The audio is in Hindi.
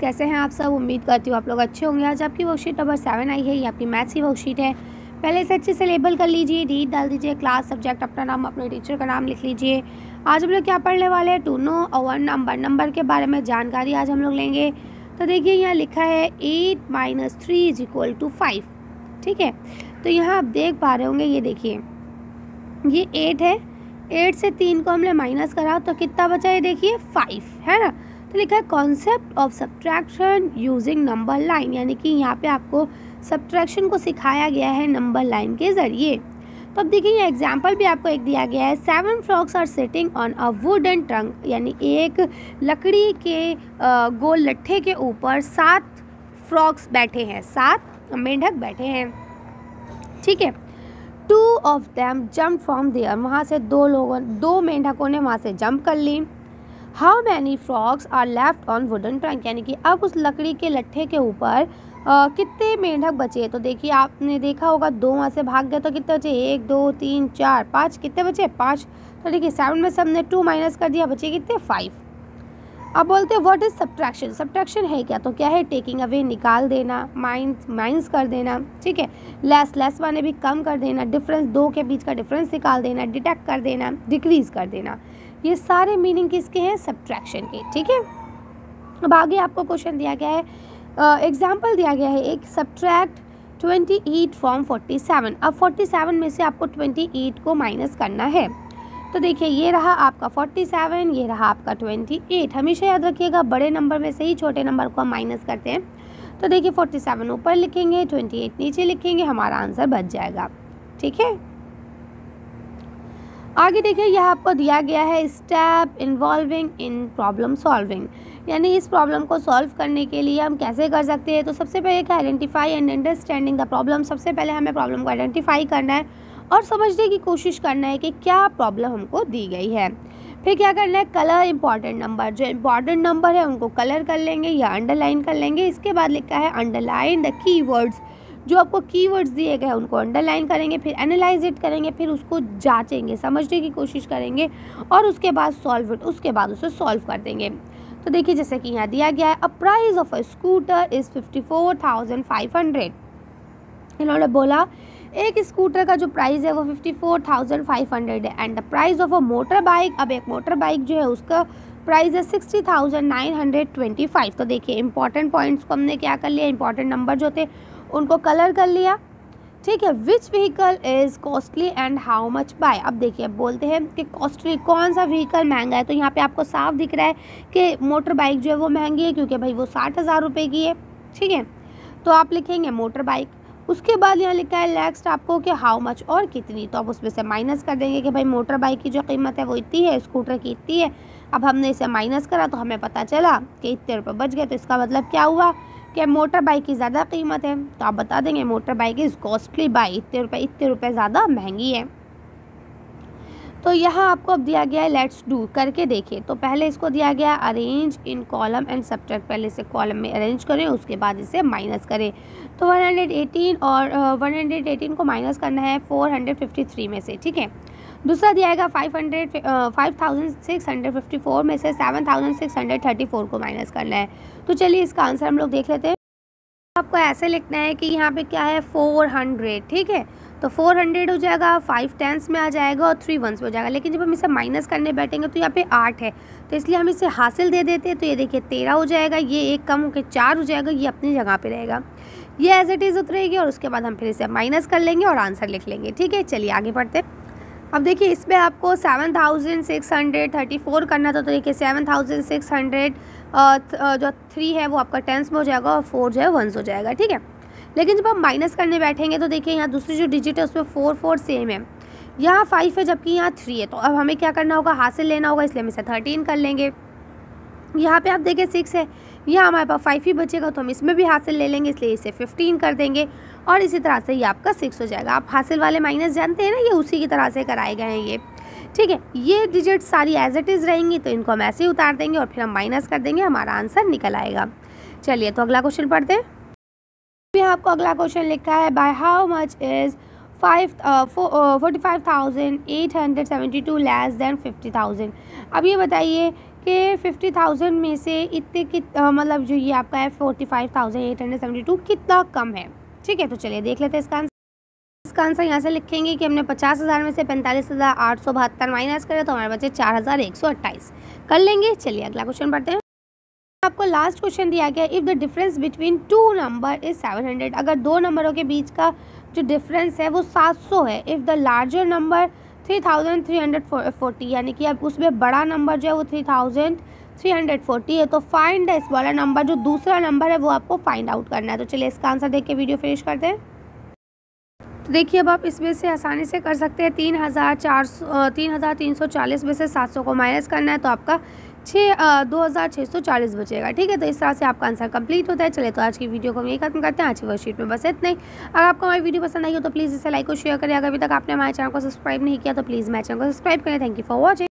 कैसे हैं आप सब? उम्मीद करती हूँ आप लोग अच्छे होंगे। आज आपकी वर्कशीट नंबर सेवन आई है। ये आपकी मैथ्स की वर्कशीट है। पहले इसे अच्छे से लेबल कर लीजिए डीट डाल दीजिए क्लास सब्जेक्ट अपना नाम, अपने टीचर का नाम लिख लीजिए। आज हम लोग क्या पढ़ने वाले हैं? टू नो और नंबर नंबर के बारे में जानकारी आज हम लोग लेंगे। तो देखिए, यहाँ लिखा है eight minus three is equal to five ठीक है? तो यहाँ आप देख पा रहे होंगे, ये देखिए। ये एट है। एट से तीन को हमने माइनस करा तो कितना बचा ये देखिए फाइव है ना? तो लिखा है concept of subtraction using number line यानी कि यहाँ पे आपको सब्ट्रैक्शन को सिखाया गया है नंबर लाइन के ज़रिए। तो अब देखिए, ये एग्ज़ाम्पल भी आपको एक दिया गया है। Seven frogs are sitting on a wooden trunk यानी एक लकड़ी के गोल लट्ठे के ऊपर सात फ्रॉक्स बैठे हैं, सात मेंढक बैठे हैं। ठीक है? Two of them jump from there वहाँ से दो लोगों, दो मेंढकों ने वहाँ से जंप कर ली। How many frogs are left on wooden trunk यानी कि अब उस लकड़ी के लट्ठे के ऊपर कितने मेंढक बचे? तो देखिए, आपने देखा होगा, दो वहाँ से भाग गए तो कितने बचे? एक, दो, तीन, चार, पाँच। कितने बचे? पाँच। तो देखिए सेवन में से हमने टू माइनस कर दिया, बचे कितने? फाइव अब बोलते हैं व्हाट इज़ सब्ट्रैक्शन सब्ट्रैक्शन है क्या? तो क्या है? टेकिंग अवे निकाल देना माइंस माइंस कर देना, ठीक है? लेस लेस वाले भी कम कर देना डिफरेंस दो के बीच का डिफरेंस निकाल देना डिटेक्ट कर देना डिक्रीज कर देना। ये सारे मीनिंग किसके हैं? सब्ट्रैक्शन के, ठीक है? अब आगे आपको क्वेश्चन दिया गया है। एग्ज़ाम्पल दिया गया है एक subtract twenty eight from forty seven अब फोर्टी सेवन में से आपको ट्वेंटी एट को माइनस करना है। तो देखिए, ये रहा आपका फोर्टी सेवन ये रहा आपका ट्वेंटी एट हमेशा याद रखिएगा, बड़े नंबर में से ही छोटे नंबर को हम माइनस करते हैं। तो देखिए फोर्टी सेवन ऊपर लिखेंगे ट्वेंटी एट नीचे लिखेंगे, हमारा आंसर बच जाएगा। ठीक है? आगे देखिए, यह आपको दिया गया है step involving in problem solving यानी इस प्रॉब्लम को सॉल्व करने के लिए हम कैसे कर सकते हैं? तो सबसे पहले क्या identify and understanding the problem सबसे पहले हमें प्रॉब्लम को आइडेंटिफाई करना है और समझने की कोशिश करना है कि क्या प्रॉब्लम हमको दी गई है। फिर क्या करना है? कलर इंपॉर्टेंट नंबर जो इंपॉर्टेंट नंबर है, उनको कलर कर लेंगे या अंडरलाइन कर लेंगे। इसके बाद लिखा है अंडरलाइन द की वर्ड्स जो आपको कीवर्ड्स दिए गए उनको अंडरलाइन करेंगे, फिर एनालाइज इट करेंगे, फिर उसको जांचेंगे, समझने की कोशिश करेंगे और उसके बाद सॉल्व इट उसके बाद उसे सॉल्व कर देंगे। तो देखिए, जैसे कि यहाँ दिया गया है a price of a scooter is fifty four thousand five hundred इन्होंने बोला, एक स्कूटर का जो प्राइस है वो fifty four thousand five hundred है and the price of a motor bike अब एक मोटर बाइक जो है, उसका प्राइस है sixty thousand nine hundred twenty five तो देखिए इंपॉर्टेंट पॉइंट्स को हमने क्या कर लिया इंपॉर्टेंट नंबर जो थे उनको कलर कर लिया। ठीक है which vehicle is costly and how much by अब देखिए बोलते हैं कि कॉस्टली कौन सा व्हीकल महँगा है। तो यहाँ पे आपको साफ़ दिख रहा है कि मोटर बाइक जो है वो महँगी है क्योंकि भाई वो साठ हज़ार रुपये की है। ठीक है तो आप लिखेंगे मोटर बाइक उसके बाद यहाँ लिखा है नेक्स्ट आपको कि हाउ मच और कितनी। तो आप उसमें से माइनस कर देंगे कि भाई मोटर बाइक की जो कीमत है वो इतनी है स्कूटर की इतनी है। अब हमने इसे माइनस करा तो हमें पता चला कि इतने रुपये बच गए। तो इसका मतलब क्या हुआ? कि मोटर बाइक की ज़्यादा कीमत है। तो आप बता देंगे motor bike is costly bike इतने रुपये इतने रुपये ज़्यादा महँगी है। तो यहाँ आपको अब दिया गया है लेट्स डू करके देखिए। तो पहले इसको दिया गया arrange in column and subtract पहले इसे कॉलम में अरेंज करें उसके बाद इसे माइनस करें। तो 118 और uh, 118 को माइनस करना है 453 में से ठीक है? दूसरा दिया गया five hundred five thousand six hundred fifty four में से seven thousand six hundred thirty four को माइनस करना है। तो चलिए इसका आंसर हम लोग देख लेते हैं। आपको ऐसे लिखना है कि यहाँ पे क्या है? फोर हंड्रेड ठीक है? तो फोर हंड्रेड हो जाएगा फाइव टेंस में आ जाएगा और थ्री वंस में हो जाएगा। लेकिन जब हम इसे माइनस करने बैठेंगे तो यहाँ पे आठ है। तो इसलिए हम इसे हासिल दे देते हैं। तो ये देखिए, तेरह हो जाएगा, ये एक कम होकर चार हो जाएगा, ये अपनी जगह पे रहेगा। ये एज इट इज़ उतरेगी और उसके बाद हम फिर इसे माइनस कर लेंगे और आंसर लिख लेंगे। ठीक है? चलिए आगे बढ़ते अब देखिए इसमें आपको seven thousand six hundred thirty four करना था तो देखिए सेवन थाउज़ेंड सिक्स हंड्रेड जो थ्री है, वो आपका टेंस में हो जाएगा और फोर जो है वंस हो जाएगा, ठीक है? लेकिन जब आप माइनस करने बैठेंगे तो देखिए, यहाँ दूसरी जो डिजिट है उसमें फोर फोर सेम है। यहाँ फाइव है, जबकि यहाँ थ्री है तो अब हमें क्या करना होगा? हासिल लेना होगा, इसलिए हम इसे थर्टीन कर लेंगे। यहाँ पे आप देखिए सिक्स है, यहाँ हमारे पास फाइव ही बचेगा तो हम इसमें भी हासिल ले लेंगे, इसलिए इसे फिफ्टीन कर देंगे। और इसी तरह से ये आपका सिक्स हो जाएगा। आप हासिल वाले माइनस जानते हैं ना, ये उसी की तरह से कराए गए हैं ये। ठीक है, ये डिजिट सारी एज इट इज़ रहेंगी तो इनको हम ऐसे ही उतार देंगे और फिर हम माइनस कर देंगे, हमारा आंसर निकल आएगा। चलिए तो अगला क्वेश्चन पढ़ते हैं। आपको अगला क्वेश्चन लिखा है by how much is five forty five thousand eight hundred seventy two less than fifty thousand अब ये बताइए कि फिफ्टी थाउज़ेंड में से इतने कित मतलब जो ये आपका है forty five thousand eight hundred seventy two कितना कम है? ठीक है तो चलिए देख लेते हैं इसका आंसर। इसका आंसर यहाँ से लिखेंगे कि हमने पचास हज़ार में से पैंतालीस हज़ार आठ सौ बहत्तर माइनस करें तो हमारे बचे चार हज़ार एक सौ अट्ठाईस। कर लेंगे, चलिए अगला क्वेश्चन पढ़ते हैं। आपको लास्ट क्वेश्चन दिया गया if the difference between two number is seven hundred अगर दो नंबरों के बीच का जो डिफरेंस है वो सात सौ है if the larger number three thousand three hundred forty यानी कि अब उसमें बड़ा नंबर जो है वो three thousand three hundred forty है तो फाइंड इस वाला नंबर जो दूसरा नंबर है, वो आपको फाइंड आउट करना है। तो चलिए इसका आंसर देख के वीडियो फिनिश करते हैं। तो देखिए अब आप इसमें से आसानी से कर सकते हैं, तीन हज़ार चार सौ तीन हज़ार तीन सौ चालीस में से सात सौ को माइनस करना है तो आपका छः दो हज़ार छः सौ चालीस बचेगा। ठीक है तो इस तरह से आपका आंसर कंप्लीट होता है। चले तो आज की वीडियो को हम यही खत्म करते हैं। आज की वर्कशीट में बस इतना ही। अगर आपको हमारी वीडियो पसंद आई हो तो प्लीज़ इसे लाइक और शेयर करें। अगर अभी तक आपने हमारे चैनल को सब्सक्राइब नहीं किया तो प्लीज़ मेरे चैनल को सब्सक्राइब करें। Thank you for watching